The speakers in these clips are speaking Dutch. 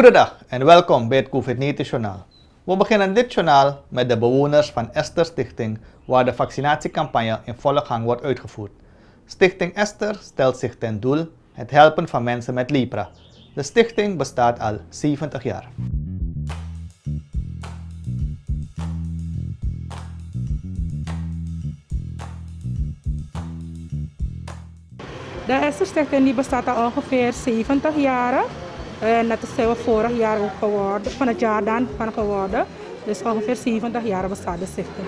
Goedendag en welkom bij het COVID-19-journaal. We beginnen dit journaal met de bewoners van Esther Stichting, waar de vaccinatiecampagne in volle gang wordt uitgevoerd. Stichting Esther stelt zich ten doel het helpen van mensen met lepra. De stichting bestaat al 70 jaar. De Esther Stichting die bestaat al ongeveer 70 jaar. Dat zijn we vorig jaar ook geworden, van het jaar dan van geworden. Dus ongeveer 70 jaar bestaat de stichting.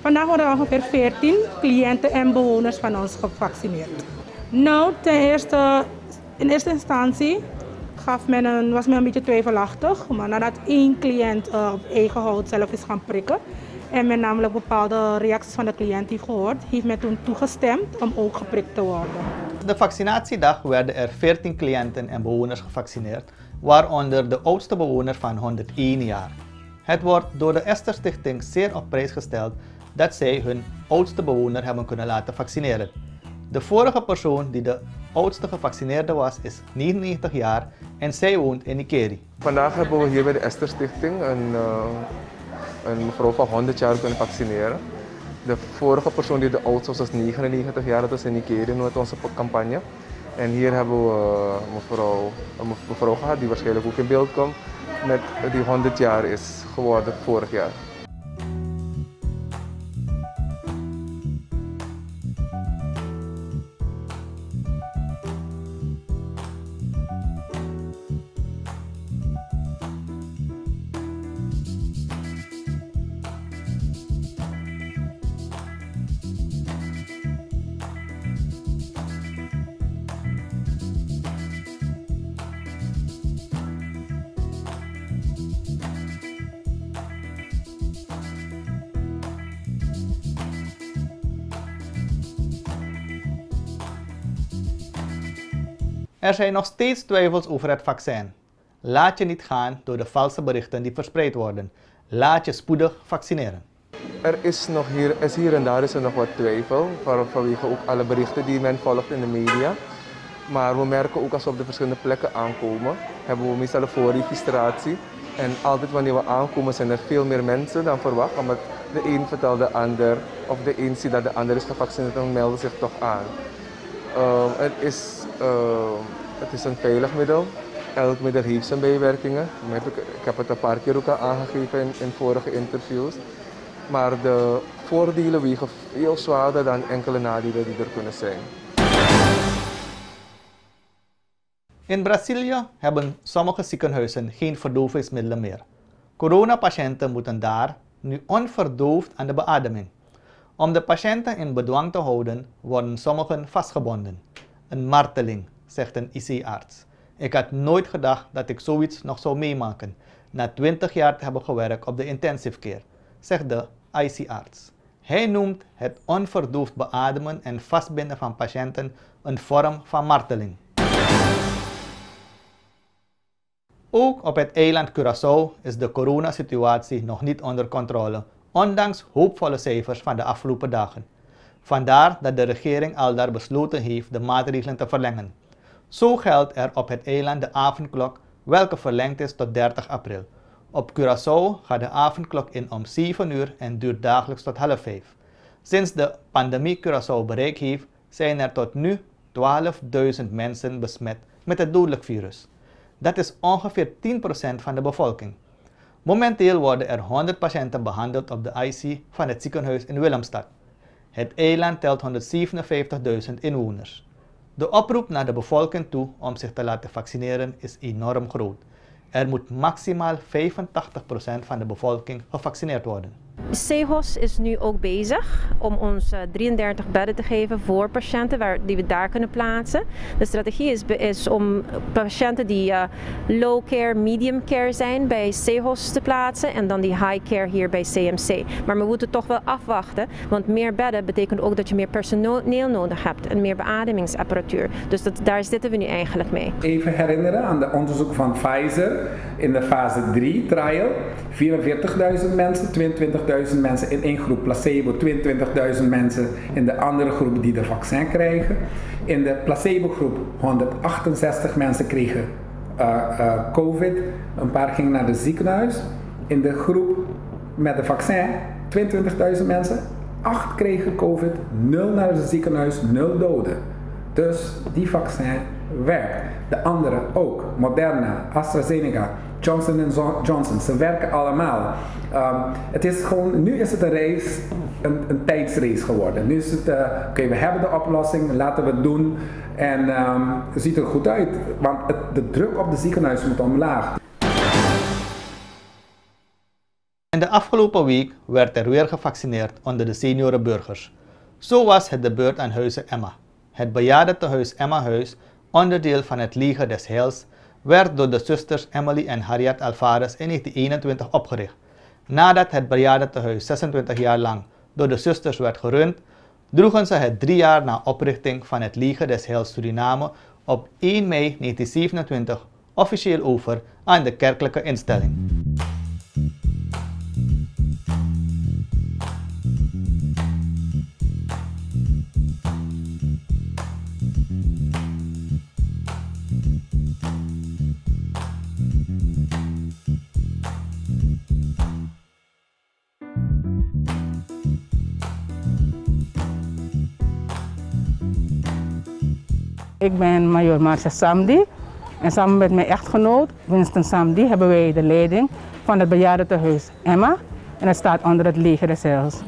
Vandaag worden ongeveer 14 cliënten en bewoners van ons gevaccineerd. Nou, eerste, in eerste instantie gaf men een, was men een beetje twijfelachtig. Maar nadat één cliënt uh, op eigen hout zelf is gaan prikken, en men namelijk bepaalde reacties van de cliënt heeft gehoord, heeft men toen toegestemd om ook geprikt te worden. De vaccinatiedag werden er 14 cliënten en bewoners gevaccineerd, waaronder de oudste bewoner van 101 jaar. Het wordt door de Esther Stichting zeer op prijs gesteld dat zij hun oudste bewoner hebben kunnen laten vaccineren. De vorige persoon die de oudste gevaccineerde was is 99 jaar en zij woont in Ikeri. Vandaag hebben we hier bij de Esther Stichting een, uh, mevrouw van 100 jaar kunnen vaccineren. De vorige persoon die de oudste was, was 99 jaar, dat was in Ikeri met onze campagne. En hier hebben we mevrouw, een mevrouw gehad die waarschijnlijk ook in beeld komt, met, die 100 jaar is geworden vorig jaar. Er zijn nog steeds twijfels over het vaccin. Laat je niet gaan door de valse berichten die verspreid worden. Laat je spoedig vaccineren. Er is, nog hier, is hier en daar is er nog wat twijfel vanwege ook alle berichten die men volgt in de media. Maar we merken ook als we op de verschillende plekken aankomen, hebben we meestal een voorregistratie. En altijd wanneer we aankomen zijn er veel meer mensen dan verwacht, omdat de een vertelt de ander, of de een ziet dat de ander is gevaccineerd en melden zich toch aan. Het, is, uh, het is een veilig middel. Elk middel heeft zijn bijwerkingen. Ik heb het een paar keer ook al aangegeven in, in vorige interviews. Maar de voordelen wegen veel zwaarder dan enkele nadelen die er kunnen zijn. In Brazilië hebben sommige ziekenhuizen geen verdovingsmiddelen meer. Coronapatiënten moeten daar nu onverdoofd aan de beademing. Om de patiënten in bedwang te houden, worden sommigen vastgebonden. Een marteling, zegt een IC-arts. Ik had nooit gedacht dat ik zoiets nog zou meemaken, na 20 jaar te hebben gewerkt op de intensive care, zegt de IC-arts. Hij noemt het onverdoofd beademen en vastbinden van patiënten een vorm van marteling. Ook op het eiland Curaçao is de coronasituatie nog niet onder controle, ondanks hoopvolle cijfers van de afgelopen dagen. Vandaar dat de regering al daar besloten heeft de maatregelen te verlengen. Zo geldt er op het eiland de avondklok, welke verlengd is tot 30 april. Op Curaçao gaat de avondklok in om 7 uur en duurt dagelijks tot half 5. Sinds de pandemie Curaçao bereikt heeft, zijn er tot nu 12.000 mensen besmet met het dodelijk virus. Dat is ongeveer 10% van de bevolking. Momenteel worden er 100 patiënten behandeld op de IC van het ziekenhuis in Willemstad. Het eiland telt 157.000 inwoners. De oproep naar de bevolking toe om zich te laten vaccineren is enorm groot. Er moet maximaal 85% van de bevolking gevaccineerd worden. CEHOS is nu ook bezig om ons 33 bedden te geven voor patiënten waar, die we daar kunnen plaatsen. De strategie is, is om patiënten die uh, low care, medium care zijn bij CEHOS te plaatsen en dan die high care hier bij CMC. Maar we moeten toch wel afwachten, want meer bedden betekent ook dat je meer personeel nodig hebt en meer beademingsapparatuur. Dus dat, daar zitten we nu eigenlijk mee. Even herinneren aan de onderzoek van Pfizer in de fase 3 trial. 44.000 mensen, 22.000 mensen in één groep placebo, 22.000 mensen in de andere groep die de vaccin krijgen. In de placebo groep 168 mensen kregen COVID, een paar gingen naar het ziekenhuis. In de groep met de vaccin, 22.000 mensen, 8 kregen COVID, 0 naar het ziekenhuis, 0 doden. Dus die vaccin werkt. De andere ook, Moderna, AstraZeneca, Johnson Johnson, ze werken allemaal. Um, het is gewoon, nu is het een race, een, een tijdsrace geworden. Nu is het, uh, oké, we hebben de oplossing, laten we het doen. En um, het ziet er goed uit, want het, de druk op de ziekenhuis moet omlaag. In de afgelopen week werd er weer gevaccineerd onder de senioren burgers. Zo was het de beurt aan Huizen Emma. Het bejaardentehuis Emma Huis, onderdeel van het Leger des Heils, werd door de zusters Emily en Harriet Alvarez in 1921 opgericht. Nadat het bejaardentehuis 26 jaar lang door de zusters werd gerund, droegen ze het drie jaar na oprichting van het Leger des Heils Suriname op 1 mei 1927 officieel over aan de kerkelijke instelling. Ik ben Major Marcia Samdi en samen met mijn echtgenoot Winston Samdi hebben wij de leiding van het bejaardentehuis Emma en het staat onder het leger Heils.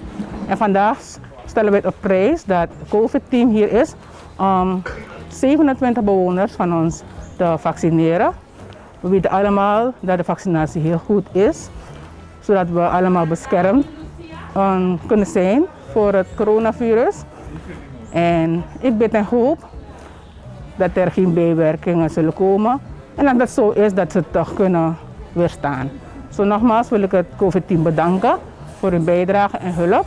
En vandaag stellen wij op prijs dat het COVID-team hier is om 27 bewoners van ons te vaccineren. We weten allemaal dat de vaccinatie heel goed is, zodat we allemaal beschermd um, kunnen zijn voor het coronavirus. En ik bid en hoop dat er geen bijwerkingen zullen komen. En dat het zo is dat ze toch kunnen weerstaan. Zo nogmaals wil ik het COVID-team bedanken voor hun bijdrage en hulp.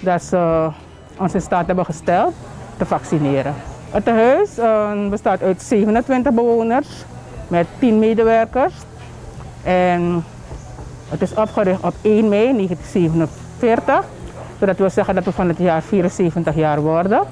Dat ze ons in staat hebben gesteld te vaccineren. Het huis uh, bestaat uit 27 bewoners met 10 medewerkers. En het is opgericht op 1 mei 1947. Zodat wil zeggen dat we van het jaar 74 jaar worden.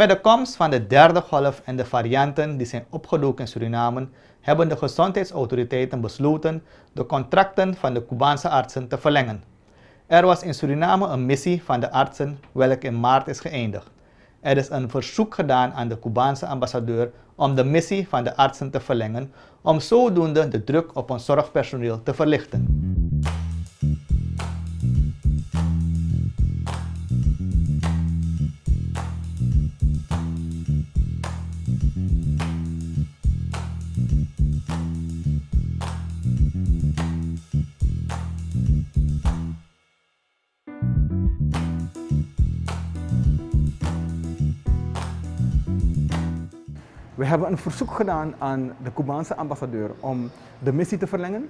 Met de komst van de derde golf en de varianten die zijn opgedoken in Suriname, hebben de gezondheidsautoriteiten besloten de contracten van de Cubaanse artsen te verlengen. Er was in Suriname een missie van de artsen, welke in maart is geëindigd. Er is een verzoek gedaan aan de Cubaanse ambassadeur om de missie van de artsen te verlengen, om zodoende de druk op ons zorgpersoneel te verlichten. We hebben een verzoek gedaan aan de Cubaanse ambassadeur om de missie te verlengen.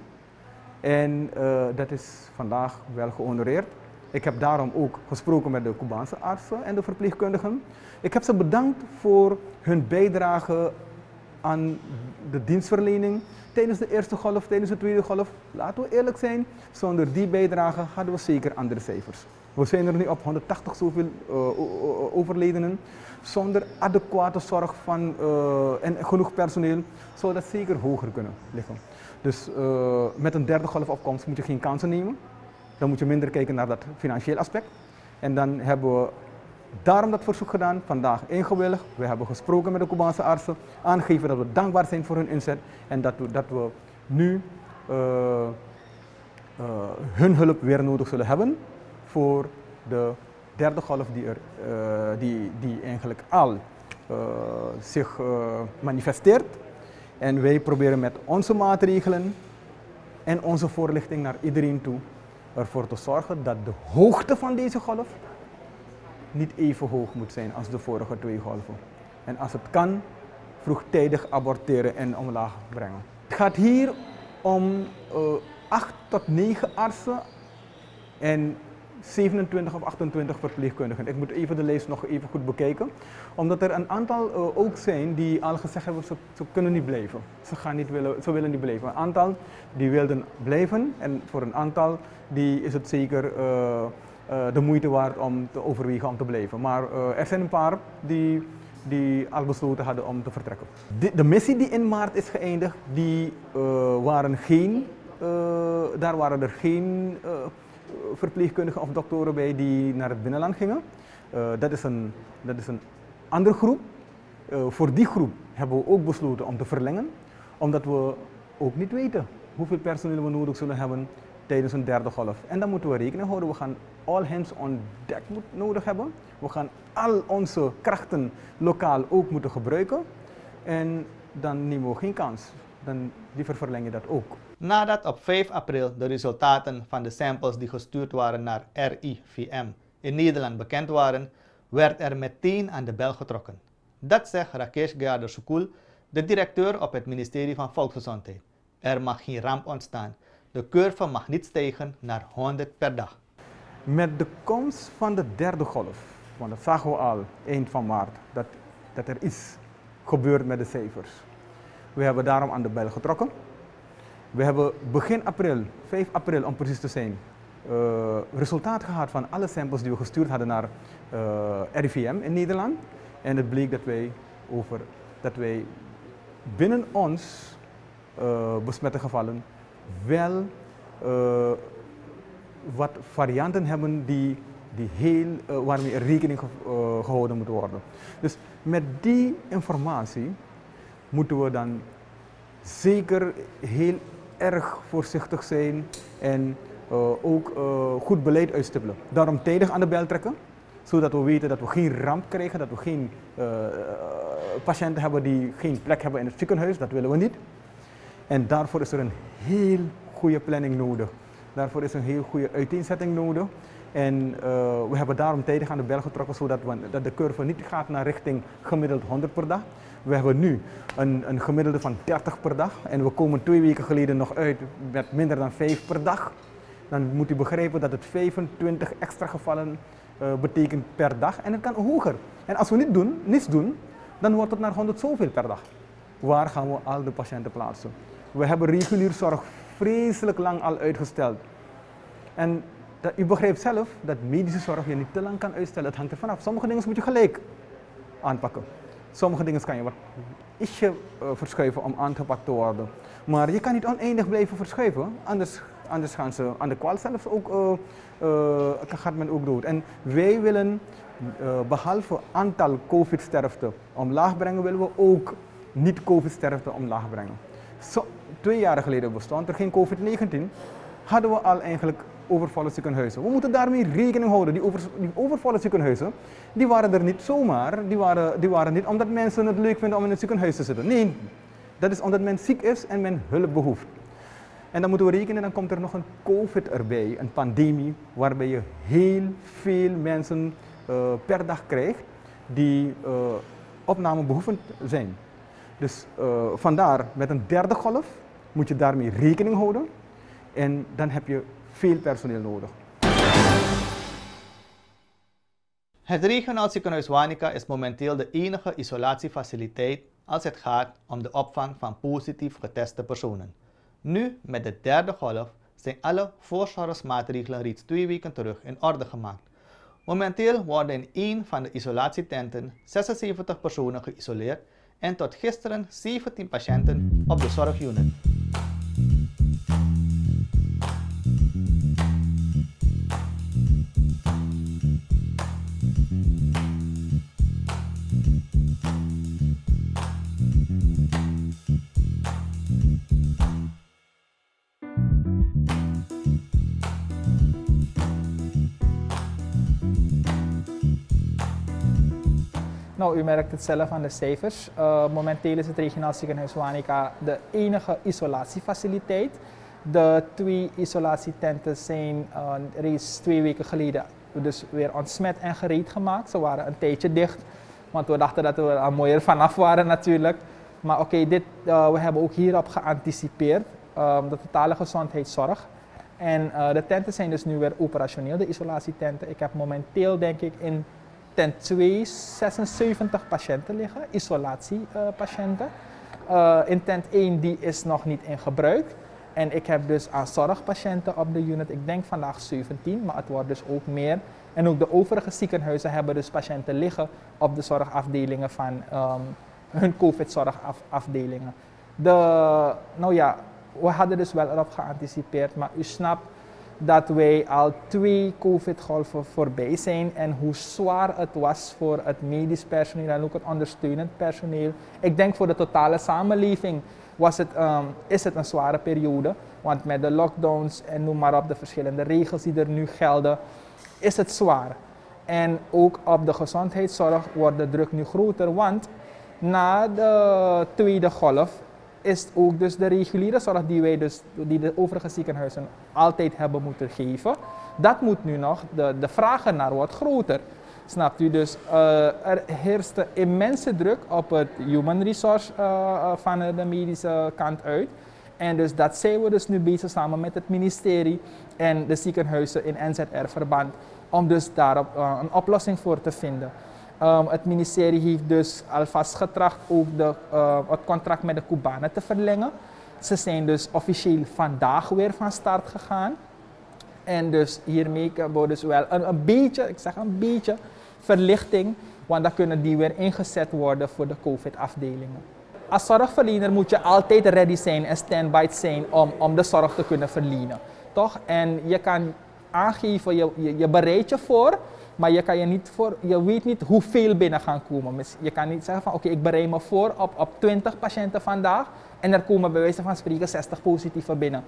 En uh, dat is vandaag wel gehonoreerd. Ik heb daarom ook gesproken met de Cubaanse artsen en de verpleegkundigen. Ik heb ze bedankt voor hun bijdrage aan de dienstverlening tijdens de eerste golf, tijdens de tweede golf. Laten we eerlijk zijn, zonder die bijdrage hadden we zeker andere cijfers. We zijn er nu op 180 zoveel uh, overledenen. Zonder adequate zorg van, uh, en genoeg personeel zou dat zeker hoger kunnen liggen. Dus uh, met een derde golfopkomst moet je geen kansen nemen. Dan moet je minder kijken naar dat financieel aspect. En dan hebben we daarom dat verzoek gedaan, vandaag ingewilligd. We hebben gesproken met de Cubaanse artsen, aangegeven dat we dankbaar zijn voor hun inzet en dat we, dat we nu hun hulp weer nodig zullen hebben voor de derde golf die, er, uh, die, die eigenlijk al zich manifesteert. En wij proberen met onze maatregelen en onze voorlichting naar iedereen toe ervoor te zorgen dat de hoogte van deze golf niet even hoog moet zijn als de vorige twee golven. En als het kan, vroegtijdig aborteren en omlaag brengen. Het gaat hier om 8 tot 9 artsen en 27 of 28 verpleegkundigen. Ik moet even de lijst nog even goed bekijken. Omdat er een aantal uh, ook zijn die al gezegd hebben ze, ze kunnen niet blijven. Ze, gaan niet willen, ze willen niet blijven. Een aantal die wilden blijven en voor een aantal die is het zeker uh, uh, de moeite waard om te overwegen om te blijven. Maar er zijn een paar die, die al besloten hadden om te vertrekken. De, de missie die in maart is geëindigd, die waren geen, daar waren er geen verpleegkundigen of doktoren bij die naar het binnenland gingen. Uh, dat, is een, dat is een andere groep. Uh, voor die groep hebben we ook besloten om te verlengen, omdat we ook niet weten hoeveel personeel we nodig zullen hebben tijdens een derde golf. En dan moeten we rekening houden. We gaan all hands on deck nodig hebben. We gaan al onze krachten lokaal ook moeten gebruiken. En dan nemen we geen kans. Dan liever verleng je dat ook. Nadat op 5 april de resultaten van de samples die gestuurd waren naar RIVM in Nederland bekend waren, werd er meteen aan de bel getrokken. Dat zegt Rakesh Gayadar Sukul, de directeur op het ministerie van Volksgezondheid. Er mag geen ramp ontstaan. De curve mag niet stijgen naar 100 per dag. Met de komst van de derde golf, want dat zagen we al eind van maart, dat, dat er iets gebeurt met de cijfers. We hebben daarom aan de bel getrokken. We hebben begin april, 5 april om precies te zijn, uh, resultaat gehad van alle samples die we gestuurd hadden naar uh, eh, RIVM in Nederland. En het bleek dat wij, over, dat wij binnen ons uh, besmette gevallen wel wat varianten hebben die, die heel, waarmee er rekening gehouden moet worden. Dus met die informatie moeten we dan zeker heel erg voorzichtig zijn en uh, ook uh, goed beleid uitstippelen. Daarom tijdig aan de bel trekken, zodat we weten dat we geen ramp krijgen, dat we geen uh, patiënten hebben die geen plek hebben in het ziekenhuis, dat willen we niet. En daarvoor is er een heel goede planning nodig. Daarvoor is een heel goede uiteenzetting nodig. En we hebben daarom tijdig aan de bel getrokken, zodat dat de curve niet gaat naar richting gemiddeld 100 per dag, we hebben nu een, een gemiddelde van 30 per dag en we komen twee weken geleden nog uit met minder dan 5 per dag. Dan moet u begrijpen dat het 25 extra gevallen uh, betekent per dag en het kan hoger. En als we niet doen, niets doen, dan wordt het naar 100 zoveel per dag. Waar gaan we al de patiënten plaatsen? We hebben regulier zorg vreselijk lang al uitgesteld. En dat, u begrijpt zelf dat medische zorg je niet te lang kan uitstellen. Het hangt er vanaf. Sommige dingen moet je gelijk aanpakken. Sommige dingen kan je wat ietsje uh, verschuiven om aangepakt te worden. Maar je kan niet oneindig blijven verschuiven, anders, anders gaan ze aan de kwal zelfs ook, uh, uh, gaat men ook dood. En wij willen behalve aantal COVID-sterfte omlaag brengen, willen we ook niet-COVID-sterfte omlaag brengen. Zo, twee jaar geleden bestond er geen COVID-19, hadden we al eigenlijk overvolle ziekenhuizen. We moeten daarmee rekening houden. Die, over, die overvolle ziekenhuizen, die waren er niet zomaar. Die waren, die waren niet omdat mensen het leuk vinden om in het ziekenhuis te zitten. Nee, dat is omdat men ziek is en men hulp behoeft. En dan moeten we rekenen, dan komt er nog een COVID erbij, een pandemie, waarbij je heel veel mensen uh, per dag krijgt die uh, opnamebehoevend zijn. Dus uh, vandaar, met een derde golf moet je daarmee rekening houden. En dan heb je veel personeel nodig. Het regionaal ziekenhuis Wanica is momenteel de enige isolatiefaciliteit als het gaat om de opvang van positief geteste personen. Nu, met de derde golf, zijn alle voorzorgsmaatregelen reeds twee weken terug in orde gemaakt. Momenteel worden in één van de isolatietenten 76 personen geïsoleerd en tot gisteren 17 patiënten op de zorgunit. Nou, u merkt het zelf aan de cijfers. Uh, momenteel is het regionaal ziekenhuis Wanica de enige isolatiefaciliteit. De twee isolatietenten zijn uh, reeds twee weken geleden dus weer ontsmet en gereed gemaakt. Ze waren een tijdje dicht, want we dachten dat we er al mooier vanaf waren natuurlijk. Maar oké, dit uh, we hebben ook hierop geanticipeerd. Um, de totale gezondheidszorg. En de tenten zijn dus nu weer operationeel, de isolatietenten. Ik heb momenteel denk ik in tent 2 76 patiënten liggen, isolatiepatiënten. Uh, in tent 1 die is nog niet in gebruik. En ik heb dus aan zorgpatiënten op de unit, ik denk vandaag 17, maar het wordt dus ook meer. En ook de overige ziekenhuizen hebben dus patiënten liggen op de zorgafdelingen van um, hun COVID-zorgafdelingen. De, nou ja, we hadden dus wel erop geanticipeerd, maar u snapt dat wij al twee COVID-golven voorbij zijn en hoe zwaar het was voor het medisch personeel en ook het ondersteunend personeel. Ik denk voor de totale samenleving was het, um, is het een zware periode, want met de lockdowns en noem maar op de verschillende regels die er nu gelden, is het zwaar. En ook op de gezondheidszorg wordt de druk nu groter, want na de tweede golf is ook dus de reguliere zorg die wij dus, die de overige ziekenhuizen altijd hebben moeten geven. Dat moet nu nog, de, de vraag naar wordt groter. Snapt u? Dus uh, er heerst immense druk op het human resource uh, van de medische kant uit. En dus dat zijn we dus nu bezig samen met het ministerie en de ziekenhuizen in NZR-verband om dus daarop uh, een oplossing voor te vinden. Um, het ministerie heeft dus alvast getracht ook de, uh, het contract met de Cubanen te verlengen. Ze zijn dus officieel vandaag weer van start gegaan. En dus hiermee we dus wel een, een beetje, ik zeg een beetje, verlichting. Want dan kunnen die weer ingezet worden voor de COVID-afdelingen. Als zorgverlener moet je altijd ready zijn en standby zijn om, om de zorg te kunnen verlenen. Toch? En je kan aangeven, je, je, je bereidt je voor. Maar je, kan je, niet voor, je weet niet hoeveel binnen gaan komen. Je kan niet zeggen van oké, ik bereid me voor op, op 20 patiënten vandaag. En er komen bij wijze van spreken 60 positieve binnen.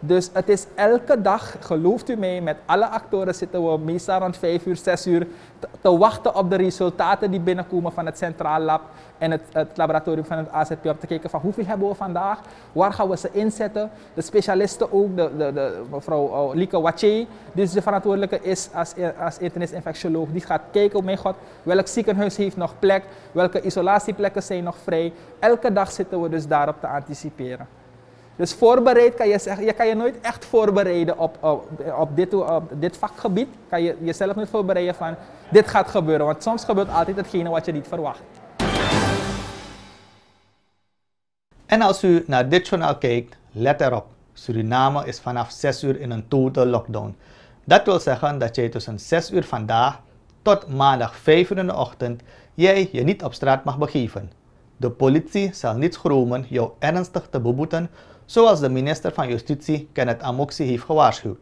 Dus het is elke dag, gelooft u mij, met alle actoren zitten we meestal rond 5 uur, 6 uur te, te wachten op de resultaten die binnenkomen van het Centraal Lab en het, het, laboratorium van het AZP om te kijken van hoeveel hebben we vandaag, waar gaan we ze inzetten. De specialisten ook, de, de, de mevrouw uh, Lieke Wache, die de verantwoordelijke is als, als internist-infectioloog, die gaat kijken, oh mijn god, welk ziekenhuis heeft nog plek, welke isolatieplekken zijn nog vrij. Elke dag zitten we dus daarop te anticiperen. Dus voorbereid kan je zeggen, je kan je nooit echt voorbereiden op, op, dit, op dit vakgebied. Kan je jezelf niet voorbereiden van dit gaat gebeuren. Want soms gebeurt altijd hetgene wat je niet verwacht. En als u naar dit journaal kijkt, let erop. Suriname is vanaf 6 uur in een total lockdown. Dat wil zeggen dat jij tussen 6 uur vandaag tot maandag 5 uur in de ochtend jij je niet op straat mag begeven. De politie zal niet schromen jou ernstig te beboeten zoals de minister van Justitie Kenneth Amoxi heeft gewaarschuwd.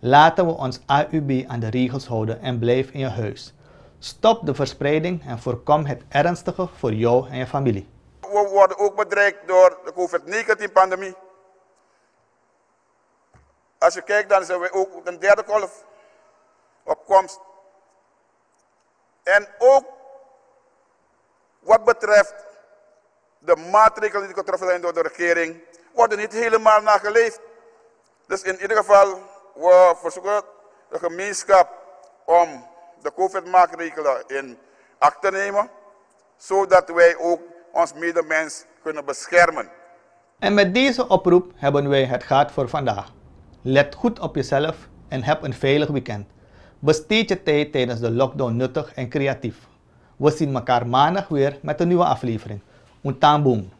Laten we ons AUB aan de regels houden en blijf in je huis. Stop de verspreiding en voorkom het ernstige voor jou en je familie. We worden ook bedreigd door de COVID-19-pandemie. Als je kijkt, dan zijn we ook een derde golf op komst. En ook wat betreft de maatregelen die getroffen zijn door de regering, worden niet helemaal nageleefd. Dus in ieder geval, we verzoeken de gemeenschap om de COVID-maatregelen in acht te nemen, zodat wij ook ons medemens kunnen beschermen. En met deze oproep hebben wij het gehad voor vandaag. Let goed op jezelf en heb een veilig weekend. Besteed je tijd tijdens de lockdown nuttig en creatief. We zien elkaar maandag weer met een nieuwe aflevering. Untamboom.